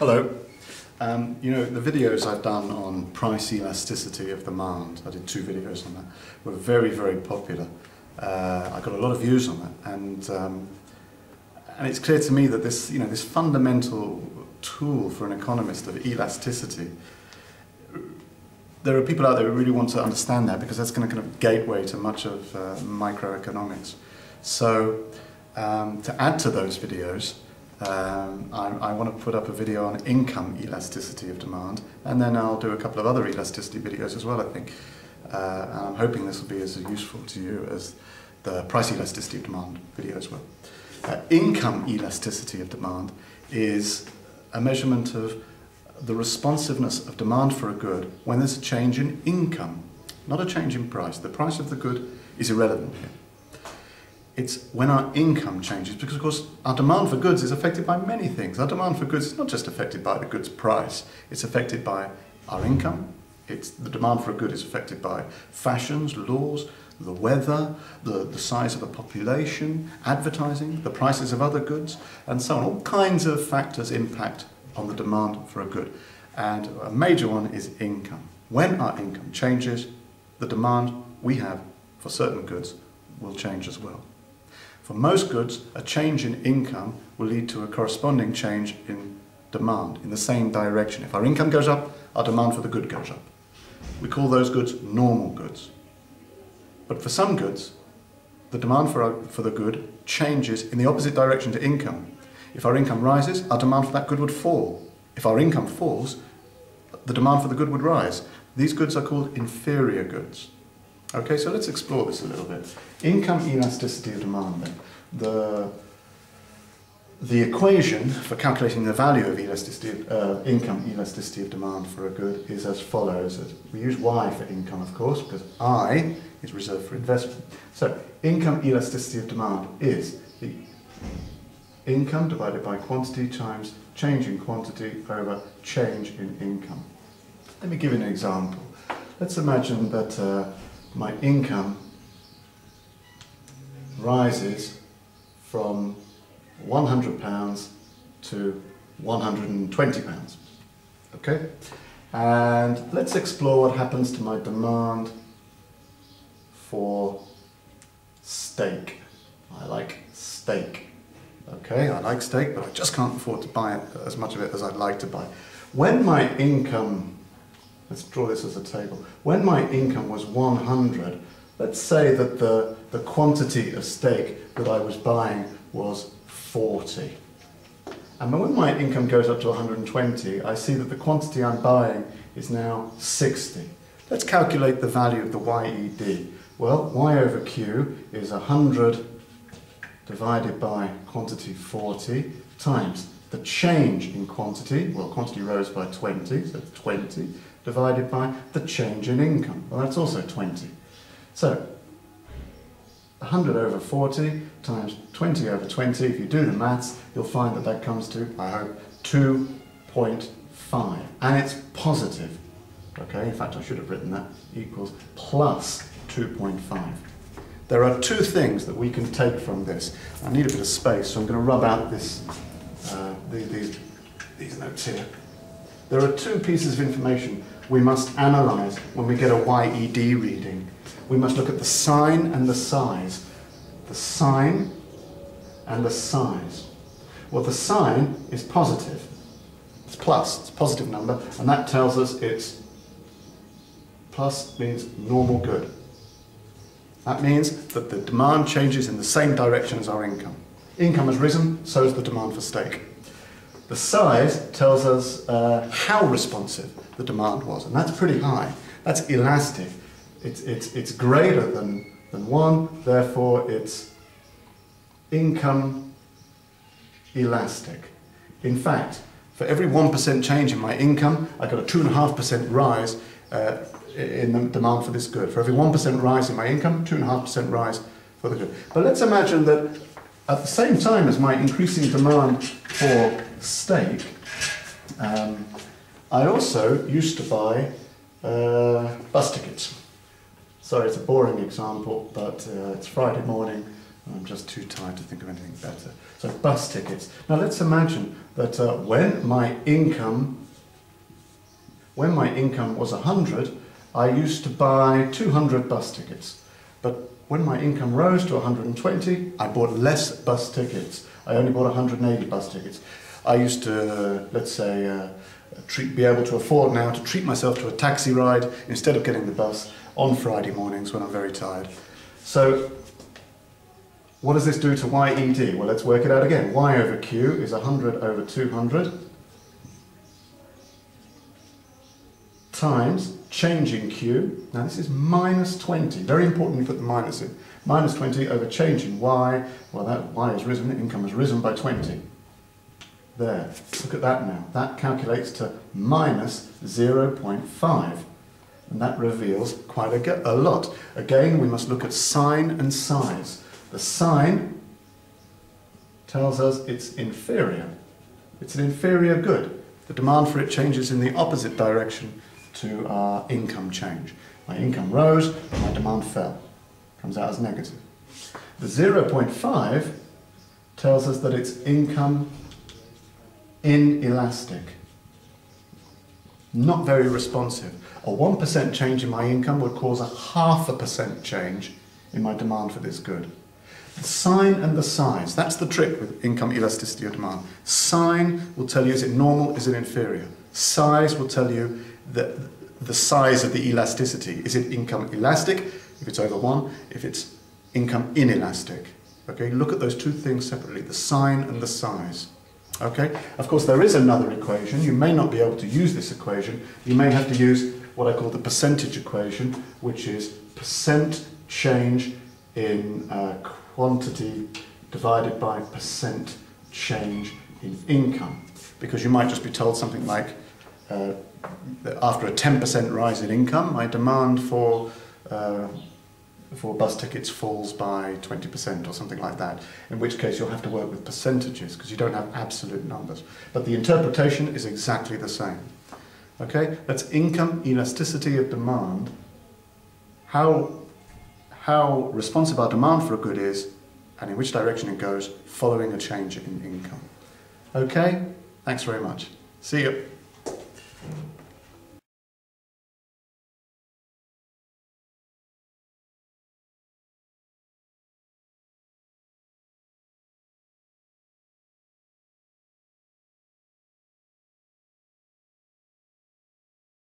Hello. Um, you know, the videos I've done on price elasticity of demand, I did two videos on that, were very, very popular. Uh, I got a lot of views on that, and um, and it's clear to me that this, you know, this fundamental tool for an economist of elasticity, there are people out there who really want to understand that because that's going to kind of gateway to much of uh, microeconomics. So, um, to add to those videos, um, I, I want to put up a video on income elasticity of demand, and then I'll do a couple of other elasticity videos as well, I think. Uh, and I'm hoping this will be as useful to you as the price elasticity of demand video as well. Uh, income elasticity of demand is a measurement of the responsiveness of demand for a good when there's a change in income, not a change in price. The price of the good is irrelevant here it's when our income changes, because of course our demand for goods is affected by many things. Our demand for goods is not just affected by the goods price, it's affected by our income. It's, the demand for a good is affected by fashions, laws, the weather, the, the size of a population, advertising, the prices of other goods, and so on. All kinds of factors impact on the demand for a good. And a major one is income. When our income changes, the demand we have for certain goods will change as well. For most goods, a change in income will lead to a corresponding change in demand in the same direction. If our income goes up, our demand for the good goes up. We call those goods normal goods. But for some goods, the demand for, our, for the good changes in the opposite direction to income. If our income rises, our demand for that good would fall. If our income falls, the demand for the good would rise. These goods are called inferior goods. Okay, so let's explore this a little bit. Income elasticity of demand then. The, the equation for calculating the value of elasticity, uh, income elasticity of demand for a good is as follows. We use Y for income, of course, because I is reserved for investment. So income elasticity of demand is the income divided by quantity times change in quantity over change in income. Let me give you an example. Let's imagine that uh, my income rises from £100 to £120. Okay? And let's explore what happens to my demand for steak. I like steak. Okay, I like steak, but I just can't afford to buy as much of it as I'd like to buy. When my income let's draw this as a table. When my income was 100, let's say that the, the quantity of steak that I was buying was 40. And when my income goes up to 120, I see that the quantity I'm buying is now 60. Let's calculate the value of the YED. Well, Y over Q is 100 divided by quantity 40 times the change in quantity, well, quantity rose by 20, so 20, divided by the change in income. Well, that's also 20. So, 100 over 40 times 20 over 20, if you do the maths, you'll find that that comes to, I hope, 2.5. And it's positive. Okay, in fact, I should have written that equals plus 2.5. There are two things that we can take from this. I need a bit of space, so I'm going to rub out this, uh, these, these notes here. There are two pieces of information we must analyze when we get a YED reading. We must look at the sign and the size. The sign and the size. Well, the sign is positive. It's plus, it's a positive number, and that tells us it's plus means normal good. That means that the demand changes in the same direction as our income. Income has risen, so has the demand for steak. The size tells us uh, how responsive the demand was, and that's pretty high. That's elastic. It's, it's, it's greater than, than 1, therefore it's income elastic. In fact, for every 1% change in my income, I got a 2.5% rise uh, in the demand for this good. For every 1% rise in my income, 2.5% rise for the good. But let's imagine that at the same time as my increasing demand for steak, um, I also used to buy uh, bus tickets. Sorry, it's a boring example, but uh, it's Friday morning I'm just too tired to think of anything better. So bus tickets. Now let's imagine that uh, when my income when my income was 100, I used to buy 200 bus tickets. But when my income rose to 120, I bought less bus tickets. I only bought 180 bus tickets. I used to, let's say, uh, treat, be able to afford now to treat myself to a taxi ride instead of getting the bus on Friday mornings when I'm very tired. So what does this do to YED? Well, let's work it out again. Y over Q is 100 over 200 times change in Q. Now this is minus 20. Very important you put the minus in. Minus 20 over change in Y. Well, that Y has risen, income has risen by 20. There, look at that now. That calculates to minus 0.5. And that reveals quite a, a lot. Again, we must look at sign and size. The sign tells us it's inferior. It's an inferior good. The demand for it changes in the opposite direction to our income change. My income rose, my demand fell. Comes out as negative. The 0.5 tells us that it's income inelastic. Not very responsive. A 1% change in my income would cause a half a percent change in my demand for this good. The sign and the size, that's the trick with income elasticity of demand. Sign will tell you is it normal, is it inferior. Size will tell you the, the size of the elasticity. Is it income elastic if it's over 1, if it's income inelastic? Okay, look at those two things separately, the sign and the size. Okay, of course there is another equation. You may not be able to use this equation. You may have to use what I call the percentage equation, which is percent change in uh, quantity divided by percent change in income. Because you might just be told something like, uh, after a 10% rise in income, my demand for, uh, for bus tickets falls by 20% or something like that, in which case you'll have to work with percentages because you don't have absolute numbers. But the interpretation is exactly the same. Okay, that's income elasticity of demand. How, how responsive our demand for a good is and in which direction it goes following a change in income. Okay, thanks very much. See you.